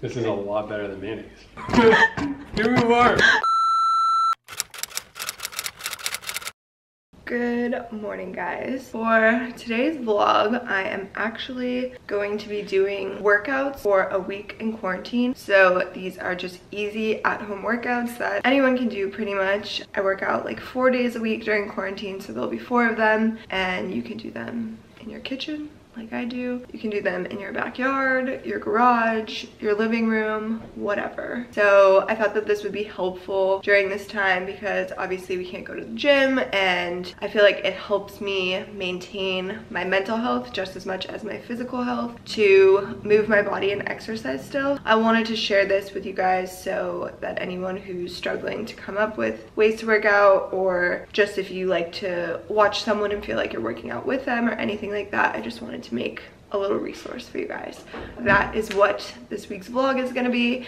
This is a lot better than mayonnaise. Here we are. Good morning guys. For today's vlog, I am actually going to be doing workouts for a week in quarantine. So these are just easy at-home workouts that anyone can do pretty much. I work out like four days a week during quarantine, so there'll be four of them and you can do them in your kitchen like I do. You can do them in your backyard, your garage, your living room, whatever. So I thought that this would be helpful during this time because obviously we can't go to the gym and I feel like it helps me maintain my mental health just as much as my physical health to move my body and exercise still. I wanted to share this with you guys so that anyone who's struggling to come up with ways to work out or just if you like to watch someone and feel like you're working out with them or anything like that, I just wanted to to make a little resource for you guys. That is what this week's vlog is gonna be.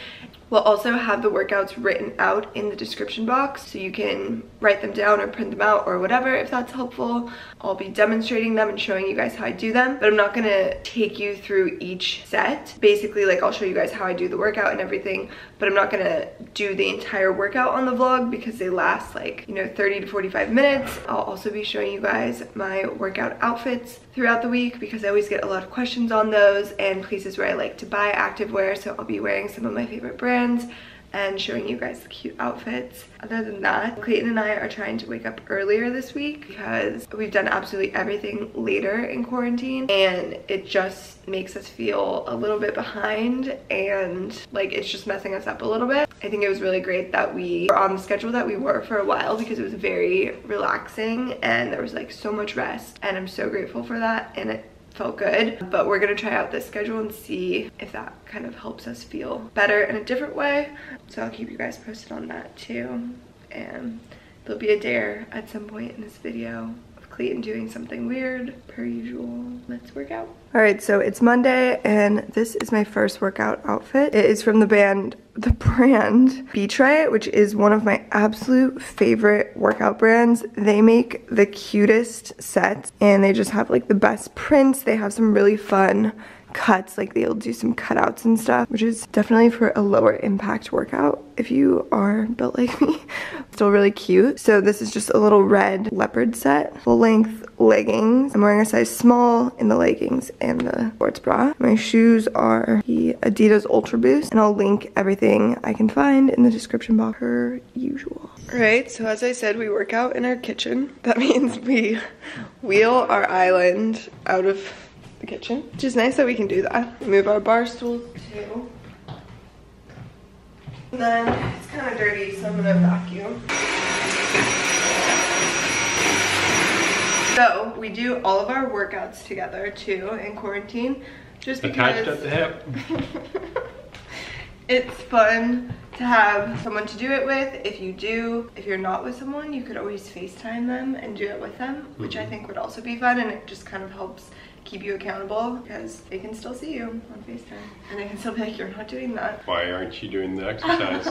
We'll also have the workouts written out in the description box so you can write them down or print them out or whatever if that's helpful. I'll be demonstrating them and showing you guys how I do them, but I'm not gonna take you through each set. Basically, like I'll show you guys how I do the workout and everything, but I'm not gonna do the entire workout on the vlog because they last like, you know, 30 to 45 minutes. I'll also be showing you guys my workout outfits throughout the week because I always get a lot of questions on those and places where I like to buy activewear. So I'll be wearing some of my favorite brands and showing you guys the cute outfits. Other than that, Clayton and I are trying to wake up earlier this week because we've done absolutely everything later in quarantine and it just makes us feel a little bit behind and like it's just messing us up a little bit. I think it was really great that we were on the schedule that we were for a while because it was very relaxing and there was like so much rest and I'm so grateful for that and it felt good but we're gonna try out this schedule and see if that kind of helps us feel better in a different way. So i'll keep you guys posted on that too. And there'll be a dare at some point in this video Clayton doing something weird per usual. Let's work out. All right, so it's Monday and this is my first workout outfit. It is from the band, the brand Beach Riot, which is one of my absolute favorite workout brands. They make the cutest sets and they just have like the best prints. They have some really fun cuts like they'll do some cutouts and stuff which is definitely for a lower impact workout if you are built like me. Still really cute. So this is just a little red leopard set full length leggings. I'm wearing a size small in the leggings and the sports bra. My shoes are the adidas ultra boost and i'll link everything i can find in the description box per usual. Right so as i said we work out in our kitchen. That means we wheel our island out of the kitchen, which is nice that we can do that. Move our bar stools too. And then it's kind of dirty, so I'm gonna vacuum. So we do all of our workouts together too in quarantine, just because. Attached at the hip. it's fun to have someone to do it with. If you do, if you're not with someone, you could always FaceTime them and do it with them, mm -hmm. which I mm-hmm. think would also be fun and it just kind of helps keep you accountable because they can still see you on FaceTime. And they can still be like, you're not doing that. Why aren't you doing the exercise?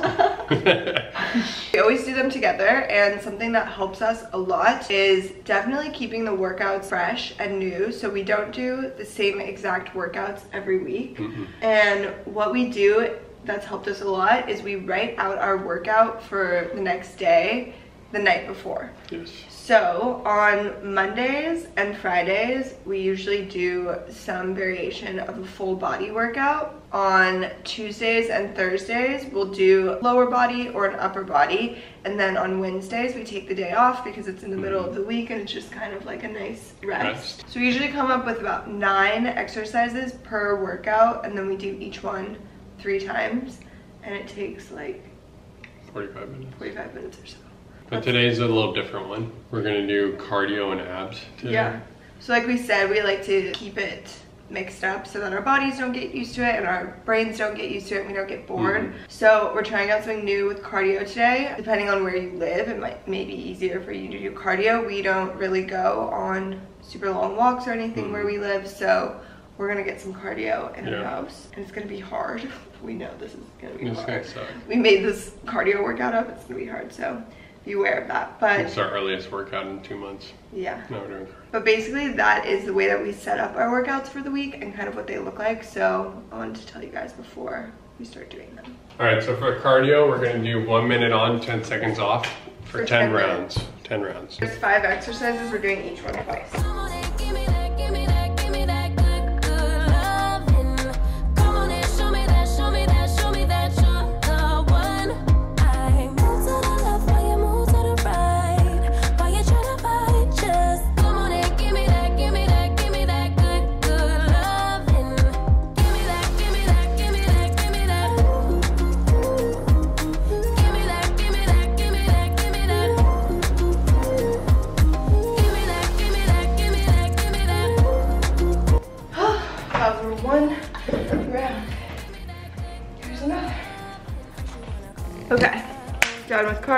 we always do them together and something that helps us a lot is definitely keeping the workouts fresh and new so we don't do the same exact workouts every week. Mm. And what we do that's helped us a lot is we write out our workout for the next day the night before. Yes. So on Mondays and Fridays, we usually do some variation of a full body workout. On Tuesdays and Thursdays, we'll do lower body or an upper body. And then on Wednesdays, we take the day off because it's in the middle of the week and it's just kind of like a nice rest. rest. So we usually come up with about nine exercises per workout and then we do each one three times. And it takes like 45 minutes. 45 minutes or so. But today's a little different one. We're gonna do cardio and abs today. Yeah. So like we said, we like to keep it mixed up so that our bodies don't get used to it and our brains don't get used to it and we don't get bored. Mm -hmm. So we're trying out something new with cardio today. Depending on where you live, it might may be easier for you to do cardio. We don't really go on super long walks or anything mm -hmm. where we live, so we're gonna get some cardio in our house and it's gonna be hard. We know this is gonna be it's hard. Gonna we made this cardio workout up, it's gonna be hard, so beware of that. But it's our earliest workout in two months. Yeah. No, we're doing But basically that is the way that we set up our workouts for the week and kind of what they look like. So I wanted to tell you guys before we start doing them. All right, so for cardio, we're gonna do one minute on, 10 seconds off for, For 10, 10 rounds. 10 rounds. There's five exercises, we're doing each one twice.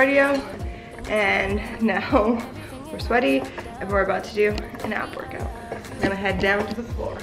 Cardio, and now we're sweaty, and we're about to do an ab workout. I'm gonna head down to the floor.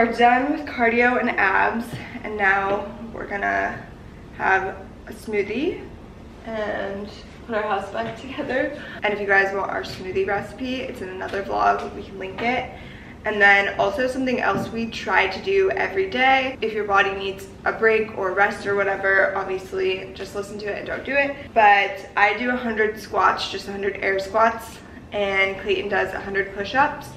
Are done with cardio and abs, and now we're gonna have a smoothie and put our house back together. And if you guys want our smoothie recipe, it's in another vlog, we can link it. And then also something else we try to do every day. If your body needs a break or rest or whatever, obviously just listen to it and don't do it. But I do 100 squats, just 100 air squats, and Clayton does 100 push-ups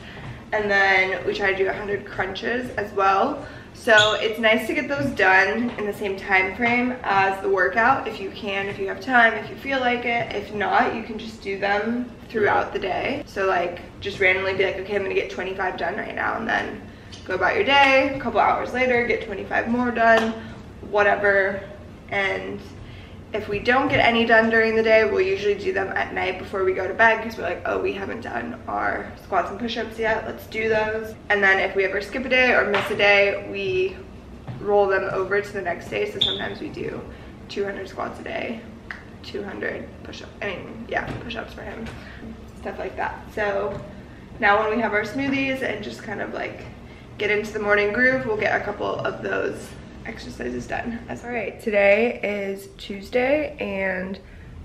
and then we try to do 100 crunches as well. So it's nice to get those done in the same time frame as the workout if you can, if you have time, if you feel like it. If not, you can just do them throughout the day. So like just randomly be like, okay, I'm gonna get 25 done right now and then go about your day. A couple hours later, get 25 more done, whatever. And if we don't get any done during the day, we'll usually do them at night before we go to bed because we're like, oh, we haven't done our squats and push-ups yet. Let's do those. And then if we ever skip a day or miss a day, we roll them over to the next day. So sometimes we do 200 squats a day, 200 push-ups. I mean, yeah, push-ups for him, stuff like that. So now when we have our smoothies and just kind of like get into the morning groove, we'll get a couple of those exercises done. That's All right, today is Tuesday and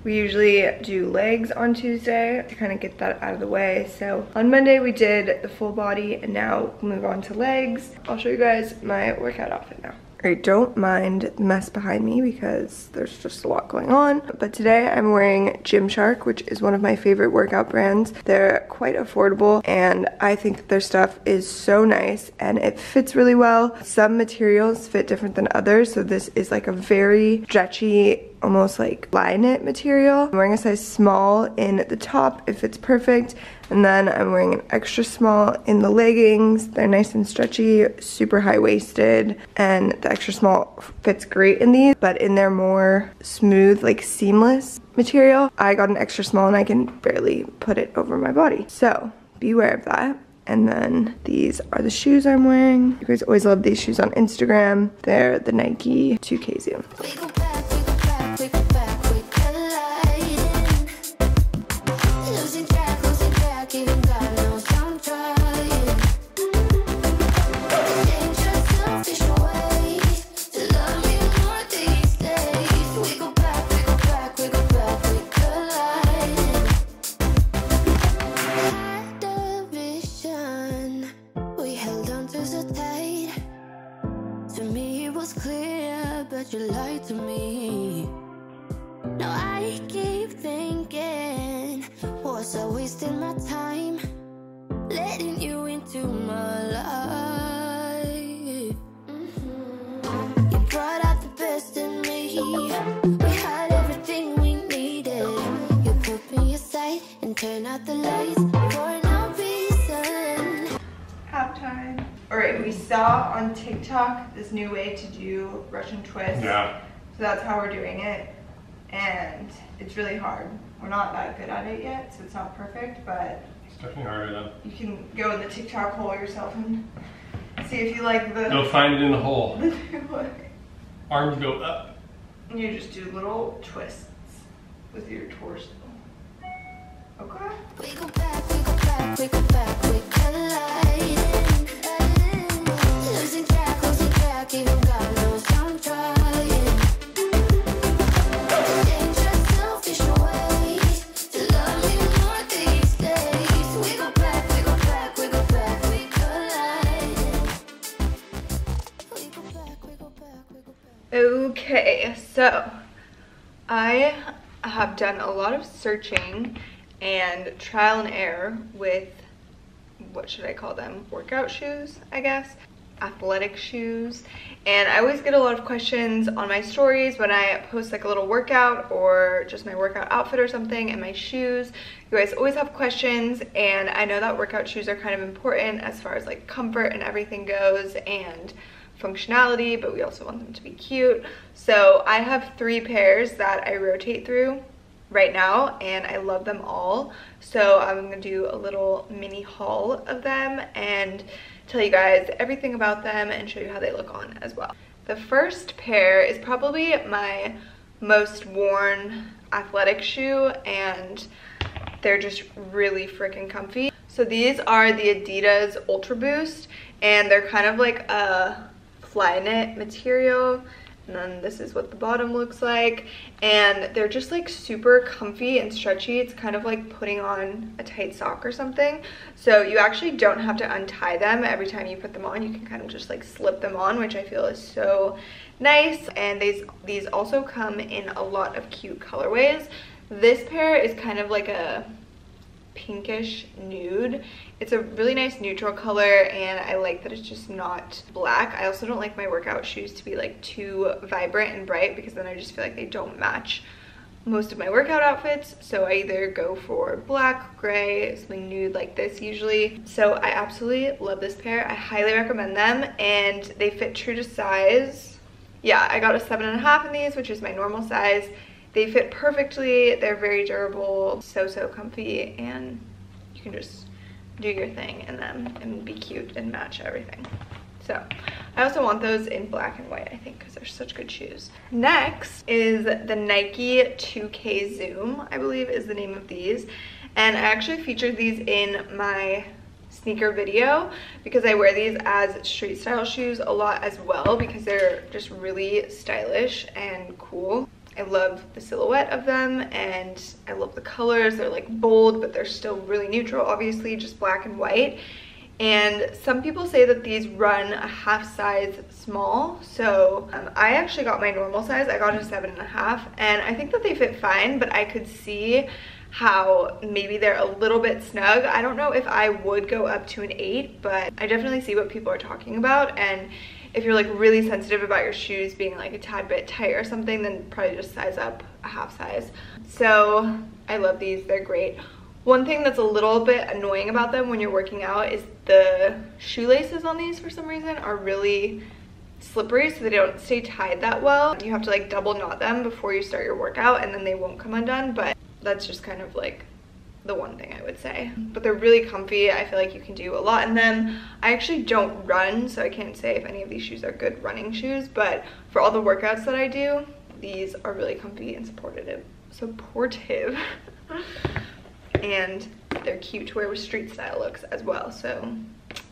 we usually do legs on Tuesday to kind of get that out of the way. So on Monday we did the full body and now we'll move on to legs. I'll show you guys my workout outfit now. Right, don't mind the mess behind me because there's just a lot going on. But today I'm wearing Gymshark, which is one of my favorite workout brands. They're quite affordable and I think their stuff is so nice and it fits really well. Some materials fit different than others. So this is like a very stretchy, almost like line knit material. I'm wearing a size small in the top, if it's perfect. And then I'm wearing an extra small in the leggings. They're nice and stretchy, super high waisted, and the extra small fits great in these, but in their more smooth, like seamless material, I got an extra small and I can barely put it over my body. So beware of that. And then these are the shoes I'm wearing. You guys always love these shoes on Instagram. They're the Nike 2K TikTok this new way to do Russian twist. Yeah. So that's how we're doing it. And it's really hard. We're not that good at it yet, so it's not perfect, but It's definitely harder though. you can go in the TikTok hole yourself and see if you like the, You'll find it in the hole. the. Arms go up. And you just do little twists with your torso. Okay. So I have done a lot of searching and trial and error with what should I call them? Workout shoes, I guess. Athletic shoes. And I always get a lot of questions on my stories when I post like a little workout or just my workout outfit or something and my shoes. You guys always have questions and I know that workout shoes are kind of important as far as like comfort and everything goes and functionality, but we also want them to be cute. So I have three pairs that I rotate through right now and I love them all. So I'm gonna do a little mini haul of them and tell you guys everything about them and show you how they look on as well. The first pair is probably my most worn athletic shoe and they're just really freaking comfy. So these are the Adidas Ultra Boost and they're kind of like a Flyknit material and then this is what the bottom looks like. And they're just like super comfy and stretchy. It's kind of like putting on a tight sock or something. So you actually don't have to untie them. Every time you put them on you can kind of just like slip them on which i feel is so nice. And these these also come in a lot of cute colorways. This pair is kind of like a pinkish nude. It's a really nice neutral color and I like that it's just not black. I also don't like my workout shoes to be like too vibrant and bright because then I just feel like they don't match most of my workout outfits so I either go for black, gray, something nude like this usually. So I absolutely love this pair. I highly recommend them and they fit true to size. Yeah, I got a seven and a half in these, which is my normal size. They fit perfectly, they're very durable, so, so comfy, and you can just do your thing in them and be cute and match everything. So I also want those in black and white, I think, because they're such good shoes. Next is the Nike 2K Zoom, I believe is the name of these. And I actually featured these in my sneaker video because I wear these as street style shoes a lot as well because they're just really stylish and cool. I love the silhouette of them and I love the colors. They're like bold, but they're still really neutral, obviously, just black and white. And some people say that these run a half size small. So um, I actually got my normal size. I got a seven and a half and I think that they fit fine, but I could see how maybe they're a little bit snug. I don't know if I would go up to an eight, but I definitely see what people are talking about. And if you're like really sensitive about your shoes being like a tad bit tight or something, then probably just size up a half size. So I love these, they're great. One thing that's a little bit annoying about them when you're working out is the shoelaces on these for some reason are really slippery so they don't stay tied that well. You have to like double knot them before you start your workout and then they won't come undone but that's just kind of like the one thing I would say. But they're really comfy. I feel like you can do a lot in them. I actually don't run, so I can't say if any of these shoes are good running shoes, but for all the workouts that I do, these are really comfy and supportive. Supportive. and they're cute to wear with street style looks as well. So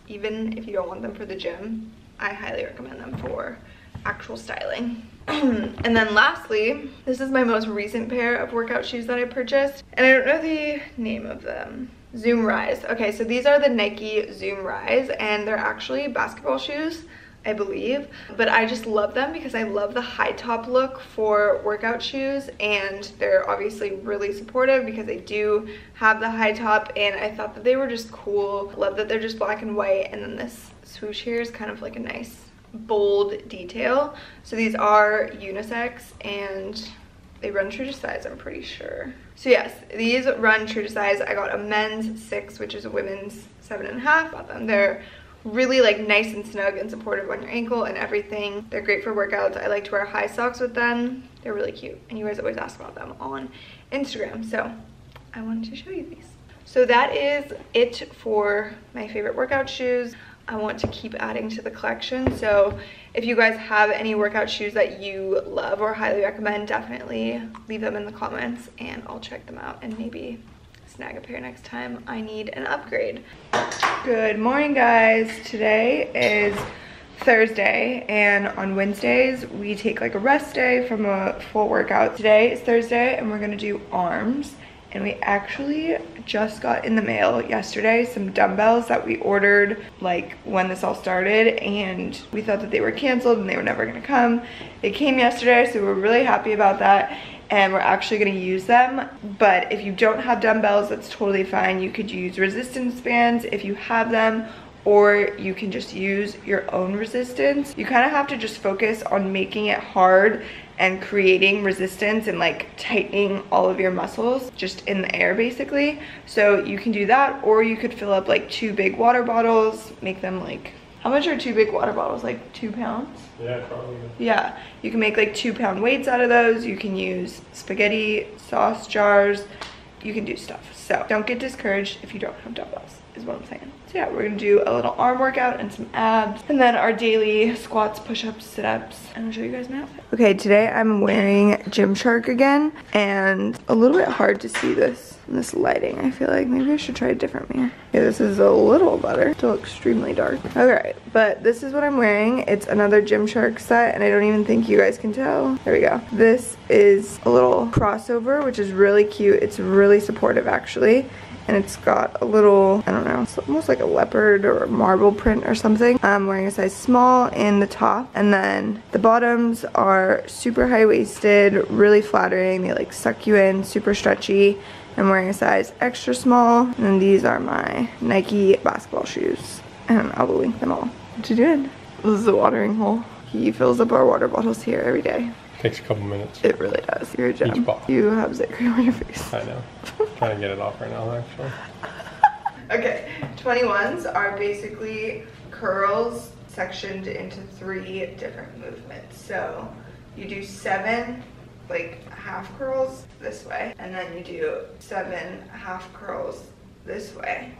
even if you don't want them for the gym, I highly recommend them for actual styling. and then lastly, this is my most recent pair of workout shoes that I purchased. And I don't know the name of them. Zoom Rise. Okay, so these are the Nike Zoom Rise and they're actually basketball shoes. I believe. But I just love them because I love the high top look for workout shoes and they're obviously really supportive because they do have the high top and I thought that they were just cool. Love that they're just black and white and then this swoosh here is kind of like a nice bold detail. So these are unisex and they run true to size, I'm pretty sure. So yes, these run true to size. I got a men's six, which is a women's seven and a half. Bought them. They're really like nice and snug and supportive on your ankle and everything. They're great for workouts. I like to wear high socks with them. They're really cute. And you guys always ask about them on Instagram. So I wanted to show you these. So that is it for my favorite workout shoes. I want to keep adding to the collection. So if you guys have any workout shoes that you love or highly recommend, definitely leave them in the comments and I'll check them out and maybe snag a pair next time I need an upgrade. Good morning guys. Today is Thursday and on Wednesdays we take like a rest day from a full workout. Today is Thursday and we're gonna do arms and we actually just got in the mail yesterday some dumbbells that we ordered like when this all started and we thought that they were canceled and they were never gonna come. They came yesterday so we're really happy about that and we're actually gonna use them. But if you don't have dumbbells, that's totally fine. You could use resistance bands if you have them or you can just use your own resistance. You kind of have to just focus on making it hard and creating resistance and like tightening all of your muscles just in the air basically. So you can do that or you could fill up like two big water bottles, make them like, how much are two big water bottles? Like two pounds? Yeah, probably. Yeah, you can make like two pound weights out of those. You can use spaghetti sauce jars. You can do stuff. So don't get discouraged if you don't have dumbbells is what I'm saying. Yeah, we're gonna do a little arm workout and some abs and then our daily squats, push-ups, sit-ups and I'll show you guys my outfit. Okay, today I'm wearing Gymshark again and a little bit hard to see this this lighting. I feel like maybe I should try a different mirror. Yeah, this is a little better. Still extremely dark. Okay, but this is what I'm wearing. It's another Gymshark set and I don't even think you guys can tell. There we go. This is a little crossover, which is really cute. It's really supportive actually and it's got a little, I don't know, it's almost like a leopard or marble print or something. I'm wearing a size small in the top and then the bottoms are super high-waisted, really flattering. They like suck you in, super stretchy. I'm wearing a size extra small and these are my Nike basketball shoes and I will link them all. What you doing? This is a watering hole. He fills up our water bottles here every day. Takes a couple minutes. It really does. You're a gem. bottle. You have zit cream on your face. I know. I'm Trying to get it off right now, actually. Okay, 21s are basically curls sectioned into three different movements. So you do seven like half curls this way, and then you do seven half curls this way,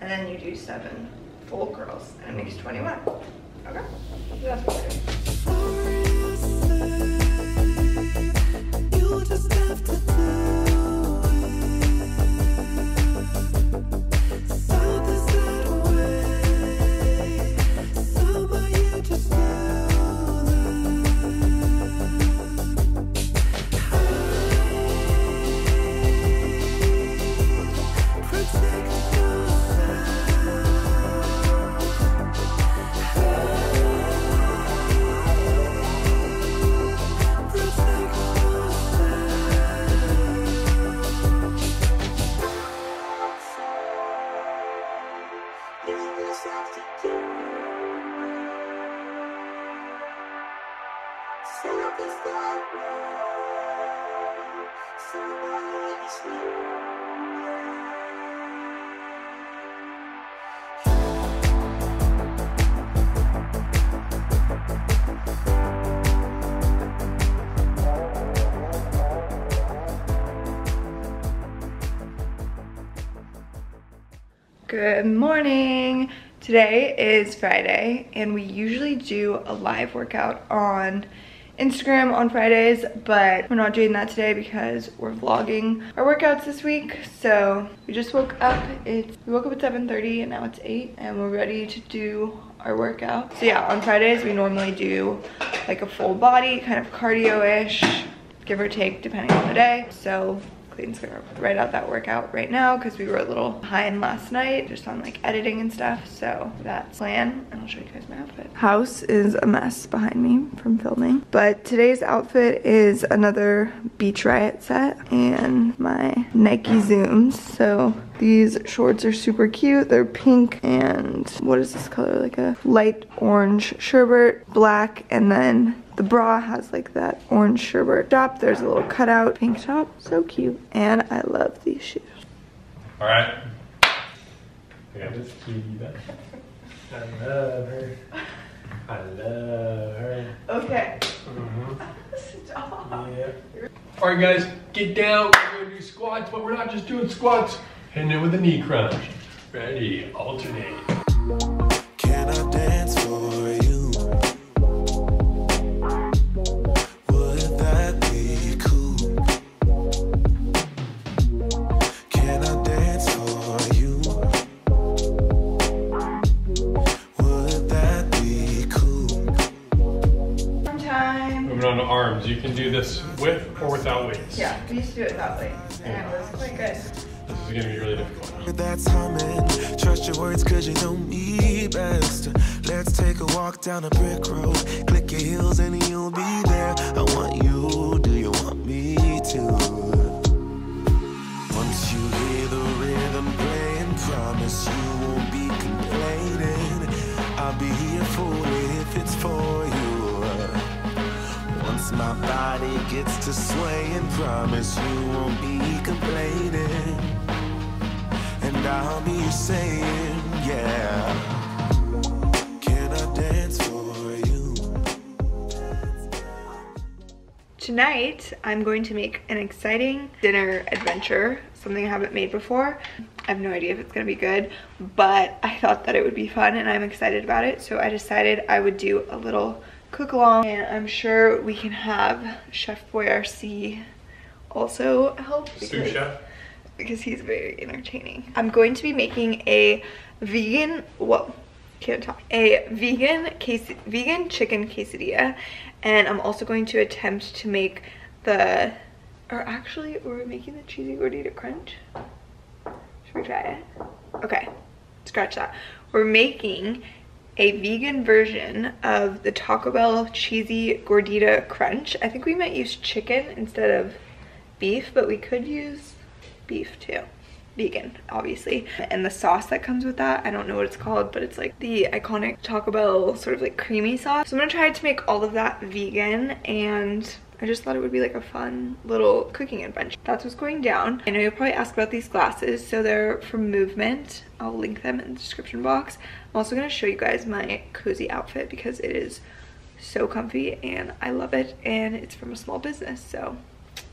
and then you do seven full curls, and it makes 21. Okay, so that's what we're doing. Have to do Today is Friday and we usually do a live workout on Instagram on Fridays, but we're not doing that today because we're vlogging our workouts this week. So we just woke up. It's we woke up at 7:30 and now it's 8 and we're ready to do our workout. So yeah, on Fridays we normally do like a full body kind of cardio-ish, give or take depending on the day. So Clayton's gonna write out that workout right now because we were a little behind last night just on like editing and stuff. So that's plan and I'll show you guys my outfit. House is a mess behind me from filming. But today's outfit is another Beach Riot set and my Nike Zooms. So these shorts are super cute. They're pink and what is this color? Like a light orange sherbet, black, and then the bra has like that orange sherbet top. There's a little cutout pink top. So cute. And I love these shoes. All right. I got this cutie back. I love her. I love her. Okay. Mhm. Stop. Yeah. All right, guys, get down. We're gonna do squats, but we're not just doing squats. Hitting it with a knee crunch. Ready? Alternate. Can do this with or without weights. Yeah, we used to do it that way, and it was quite good. This is gonna be really difficult. That's humming. Trust your words cause you know me best. Let's take a walk down a brick road. Click your heels and you'll be there. I want you, do you want me to? Once you hear the rhythm playing, promise you won't be complaining. I'll be here for My body gets to promise you won't be complaining. And I'll be saying, yeah. Can I dance for you? Tonight, I'm going to make an exciting dinner adventure, something I haven't made before. I have no idea if it's gonna be good, but I thought that it would be fun and I'm excited about it. So I decided I would do a little cook along and I'm sure we can have Chef Boyardee also help. Because- because he's very entertaining. I'm going to be making a vegan, whoa, can't talk, a vegan case, vegan chicken quesadilla. And I'm also going to attempt to make the, or actually, we're making the cheesy gordita crunch. Should we try it? Okay, scratch that. We're making a vegan version of the Taco Bell cheesy gordita crunch. I think we might use chicken instead of beef, but we could use beef too. Vegan, obviously. And the sauce that comes with that, I don't know what it's called, but it's like the iconic Taco Bell sort of like creamy sauce. So I'm gonna try to make all of that vegan and I just thought it would be like a fun little cooking adventure. That's what's going down. I know you'll probably ask about these glasses. So they're from MVMT. I'll link them in the description box. I'm also gonna show you guys my cozy outfit because it is so comfy and I love it and it's from a small business. So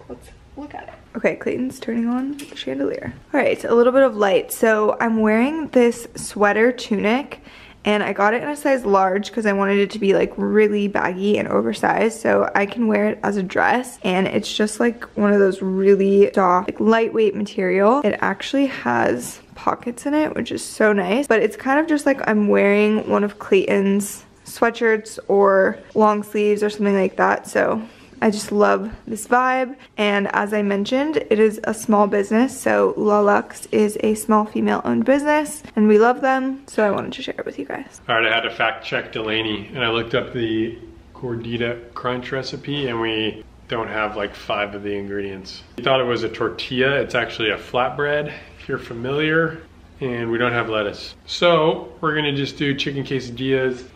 let's look at it. Okay, Clayton's turning on the chandelier. All right, a little bit of light. So I'm wearing this sweater tunic and I got it in a size large because I wanted it to be like really baggy and oversized. So I can wear it as a dress. And it's just like one of those really soft like lightweight material. It actually has pockets in it which is so nice. But it's kind of just like I'm wearing one of Clayton's sweatshirts or long sleeves or something like that. So I just love this vibe and as I mentioned it is a small business so La Lux is a small female owned business and we love them so I wanted to share it with you guys. All right, I had to fact check Delaney and I looked up the gordita crunch recipe and we don't have like five of the ingredients. We thought it was a tortilla. It's actually a flatbread if you're familiar and we don't have lettuce. So we're gonna just do chicken quesadillas,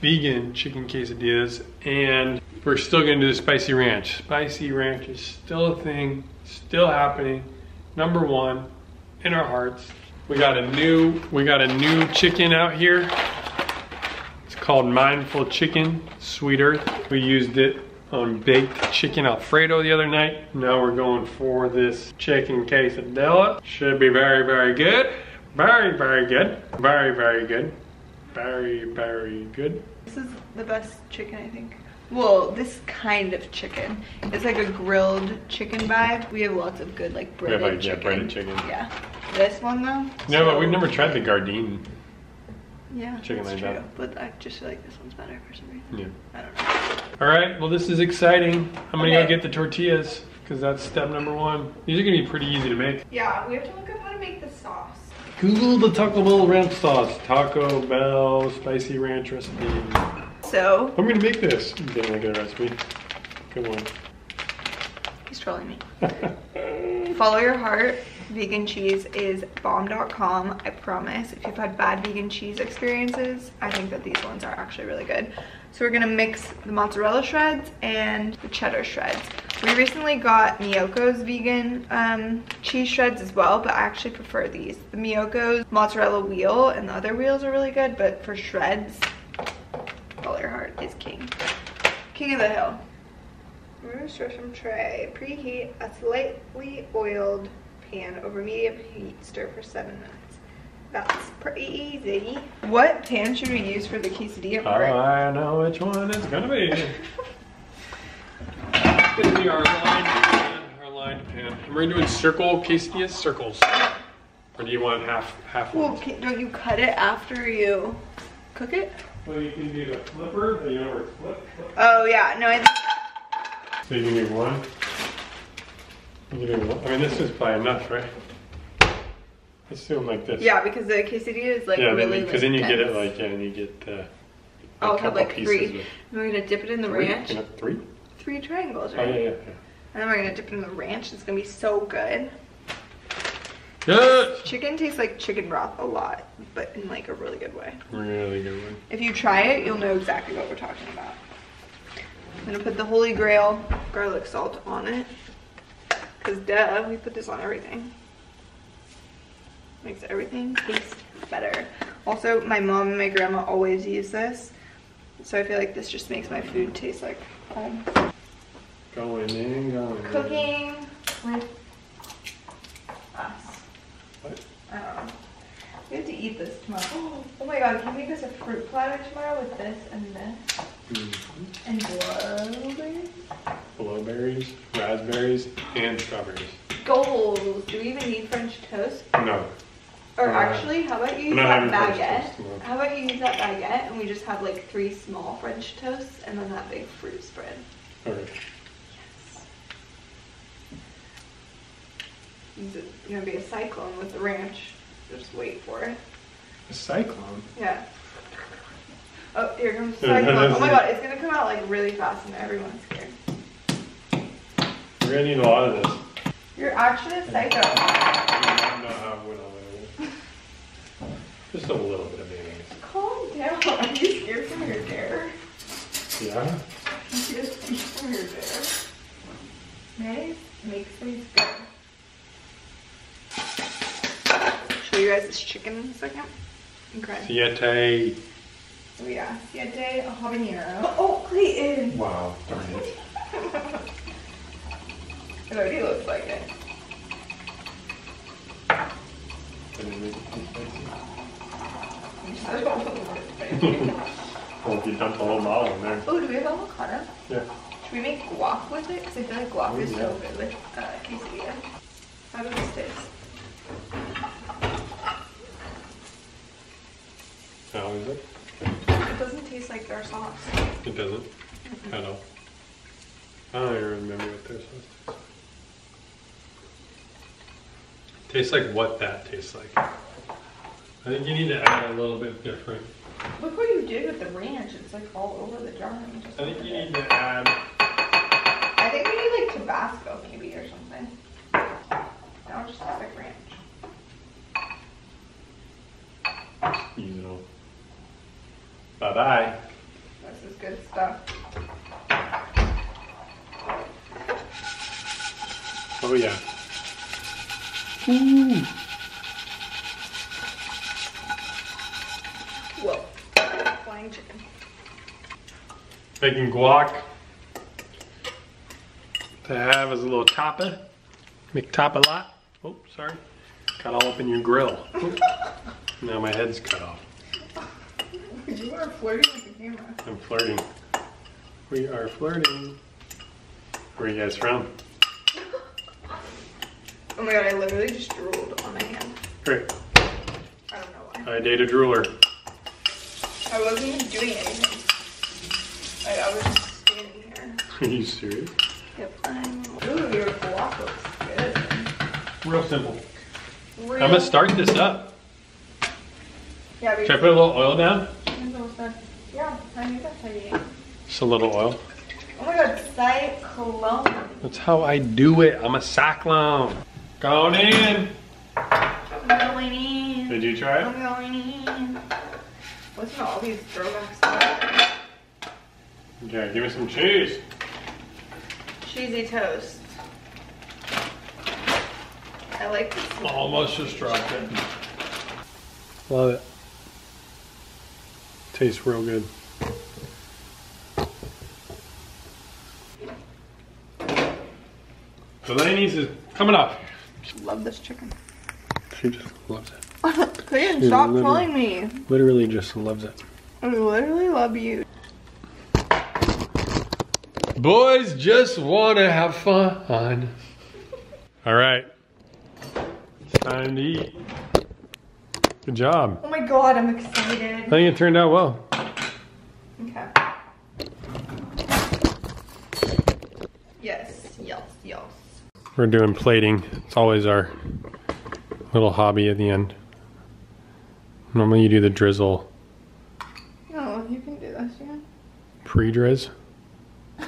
vegan chicken quesadillas and we're still gonna do the spicy ranch. Spicy ranch is still a thing, still happening. Number one in our hearts. We got a new, we got a new chicken out here. It's called Mindful Chicken, Sweet Earth. We used it on baked chicken alfredo the other night. Now we're going for this chicken quesadilla. Should be very, very good. Very, very good. Very, very good. Very, very good. This is the best chicken I think. Well, this kind of chicken. It's like a grilled chicken vibe. We have lots of good like breaded like, yeah, chicken. breaded chicken. Yeah. This one though. No, but we've never tried the Gardein. Yeah, chicken that's like true. that. But I just feel like this one's better for some reason. Yeah. I don't know. All right, well this is exciting. I'm gonna go get the tortillas because that's step number one. These are gonna be pretty easy to make. Yeah, we have to look up how to make the sauce. Google the Taco Bell ranch sauce. Taco Bell spicy ranch recipe. So I'm gonna make this. You didn't look at the recipe. Come on. he's trolling me. Follow your heart. Vegan cheese is bomb.com. I promise. If you've had bad vegan cheese experiences, I think that these ones are actually really good. So we're gonna mix the mozzarella shreds and the cheddar shreds. We recently got Miyoko's vegan um, cheese shreds as well, but I actually prefer these. The Miyoko's mozzarella wheel and the other wheels are really good, but for shreds, follow your heart is king. King of the hill. I'm gonna stir some tray. Preheat a slightly oiled pan over medium heat. Stir for seven minutes. That's pretty easy. What pan should we use for the quesadilla part? I know which one it's gonna be. It's gonna be our lined pan. Our lined pan. And we're doing circle quesadillas, circles. Or do you want half half well, ones? can, don't you cut it after you cook it? Well, you can do the flipper. You know where it's flip, flip. Oh yeah, no, I think So you can do one. You can do one. I mean, this is probably enough, right? Let's do them like this. Yeah, because the quesadilla is like yeah, really because then you get it like, yeah, and you get uh, a I'll have like three. And we're gonna dip it in the Three? ranch. You know, three? Three triangles, Oh, right? yeah, yeah. And then we're gonna dip it in the ranch. It's gonna be so good. Yeah. Yeah! Chicken tastes like chicken broth a lot, but in like a really good way. Really good one. If you try it, you'll know exactly what we're talking about. I'm gonna put the Holy Grail garlic salt on it. Cause duh, we put this on everything. Makes everything taste better. Also, my mom and my grandma always use this. So I feel like this just makes my food taste like home. Going in, going in. Cooking with us. What? I don't know. We have to eat this tomorrow. Oh my god, can we make us a fruit platter tomorrow with this and this? Mhm. And blueberries? Blueberries, raspberries, and strawberries. Goals. Do we even need French toast? No. Or Uh, actually, how about you use that baguette? How about you use that baguette and we just have like three small French toasts and then that big fruit spread? Okay. It's gonna be a cyclone with the ranch. Just wait for it. A cyclone? Yeah. Oh, here comes the cyclone. Oh my god, it's gonna come out like really fast and everyone's scared. We're gonna need a lot of this. You're actually a psycho. I don't know how I went all the way. Just a little bit of mayonnaise. Calm down. Are you scared from your dare? Yeah? Are you scared from your dare? Mayonnaise makes things good. Show you guys this chicken in a second. Okay. Siete. Oh yeah, siete habanero. Oh, Clayton! Wow, darn it. It already looks like it. Did it make it too spicy? I don't. Well, if you dumped a whole bottle in there. Oh, do we have avocado? Yeah. Should we make guac with it? Because I feel like guac Oh, is yeah. so good with uh, quesadilla. How does this taste? It? Doesn't taste like their sauce. It doesn't at all. I don't even remember what their sauce tastes. like. Tastes like what that tastes like. I think you need to add a little bit different. Look what you did with the ranch. It's like all over the jar. I think you need to add. I think we need like Tabasco maybe or something. Now just like ranch. Use it all. Bye bye. This is good stuff. Oh yeah. Ooh. Whoa. Flying chicken. Making guac to have as a little tapa. McTop a lot. Oh, sorry. Got all up in your grill. Now my head's cut off. You are flirting with the camera. I'm flirting. We are flirting. Where are you guys from? Oh my god, I literally just drooled on my hand. Great. I don't know why. I date a drooler. I wasn't even doing anything. Like, I was just standing here. Are you serious? Yep, I'm. Ooh, your guac looks good. Real simple. Real- I'm gonna start this up. Yeah, Should I put a little oil down? Yeah, I think that's how you. Just a little oil. Oh my god, cyclone. That's how I do it. I'm a cyclone. Going in. I'm going in. Did you try I'm it? going in. Listen to all these throwbacks? stuff. Okay, give me some cheese. Cheesy toast. I like this. Almost just dropped it. Love it. Tastes real good. Delaney's is coming up. Love this chicken. She just loves it. Clayton, stop calling me. Literally just loves it. I literally love you. Boys just want to have fun. All right. It's time to eat. Good job. Oh my god, I'm excited. I think it turned out well. Okay. Yes, yes, yes. We're doing plating. It's always our little hobby at the end. Normally you do the drizzle No, you can do this, yeah. pre-drizz.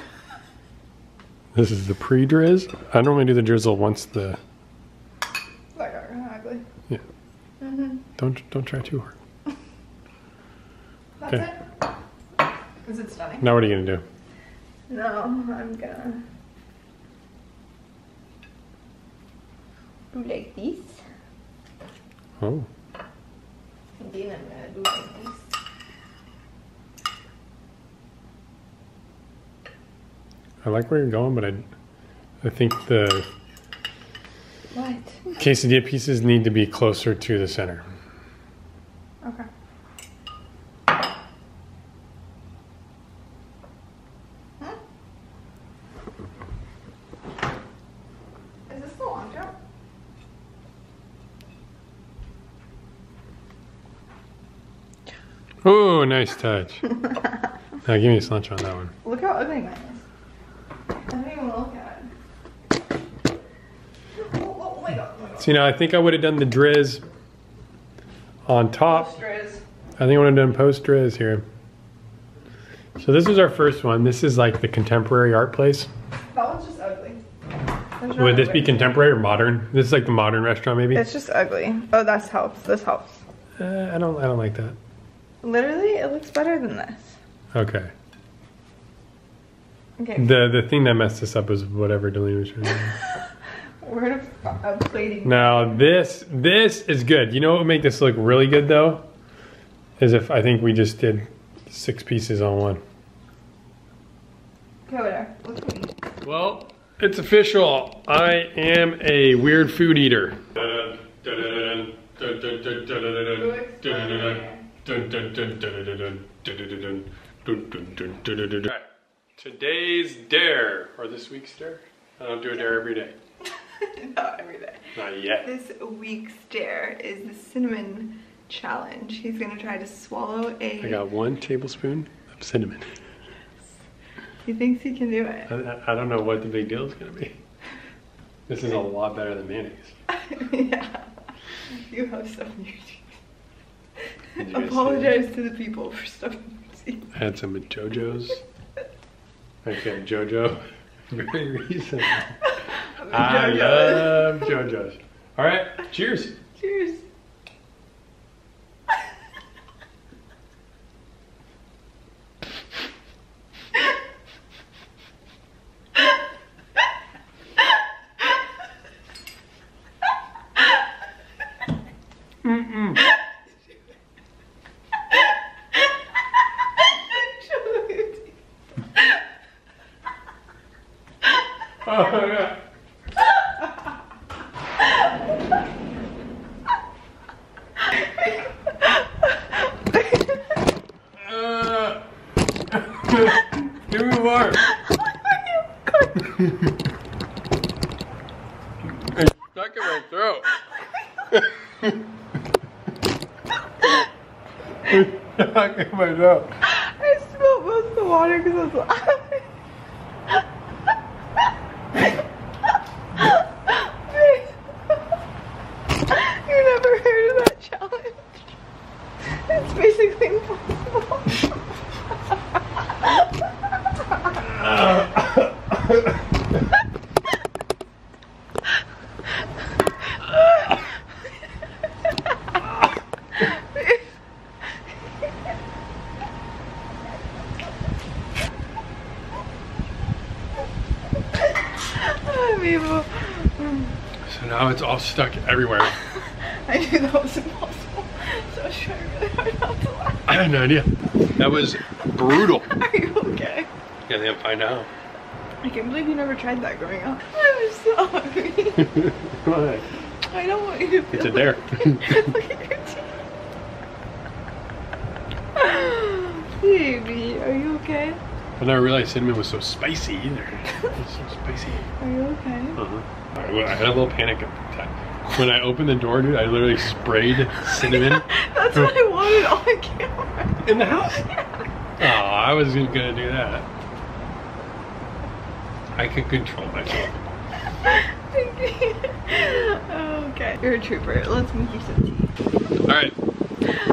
This is the pre-drizz. I normally do the drizzle once the That got kind of ugly. Yeah. Mm-hmm. Don't don't try too hard. That's Okay. it. Is it stunning? Now what are you gonna do? No, I'm gonna do like this. Oh, And then I'm gonna do like this. I like where you're going, but I I think the What? quesadilla pieces need to be closer to the center. Okay. Hmm? Is this the long jump? Oh, nice touch. now give me a cilantro on that one. Look how ugly mine is. I don't even look at it. Oh, oh, oh my god, oh my god. So you know, I think I would have done the drizz on top. Strays. I think I would have done post drizz here. So this is our first one. This is like the contemporary art place. That one's just ugly. That's Would really this be contemporary or modern? This is like the modern restaurant, maybe. It's just ugly. Oh, that helps. This helps. Uh, I don't. I don't like that. Literally, it looks better than this. Okay. Okay. The the thing that messed us up was whatever Delaney was trying to do. We're in a, a plating. Now this this is good. You know what would make this look really good though? Is if I think we just did six pieces on one. Okay, whatever. Let's go eat. Well, it's official. I am a weird food eater. Today's dare, or this week's dare. I don't do a dare every day. Not every day. Not yet. This week's dare is the cinnamon challenge. He's gonna try to swallow a. I got one tablespoon of cinnamon. He thinks he can do it. I, I don't know what the big deal is gonna be. This is a lot better than mayonnaise. yeah. You have stuff in your Did teeth. you guys see Apologize to the people for stuff in your teeth. I had some at JoJo's. Actually, had JoJo very recently. I love JoJo's. All right, cheers. Cheers. Show them your teeth. Oh my god. Uh, Give me more. It's stuck in my throat. It's stuck in my throat. I spilled most of the water because I was laughing. you never heard of that challenge? It's basically impossible. People. So now it's all stuck everywhere. I knew that was impossible, so I was trying really hard not to laugh. I had no idea. That was brutal. Are you okay? Yeah, I think I'm fine now. I can't believe you never tried that growing up. I was so hungry. What? I don't want you to feel It's a dare. Look at your teeth. Baby, are you okay? I never realized cinnamon was so spicy either. It's so spicy. Are you okay? Uh-huh. I well, I had a little panic attack. When I opened the door, dude, I literally sprayed cinnamon That's what I wanted on camera. in the house. Oh, I was gonna do that. I could control myself. okay, you're a trooper. Let's make you some tea. All right.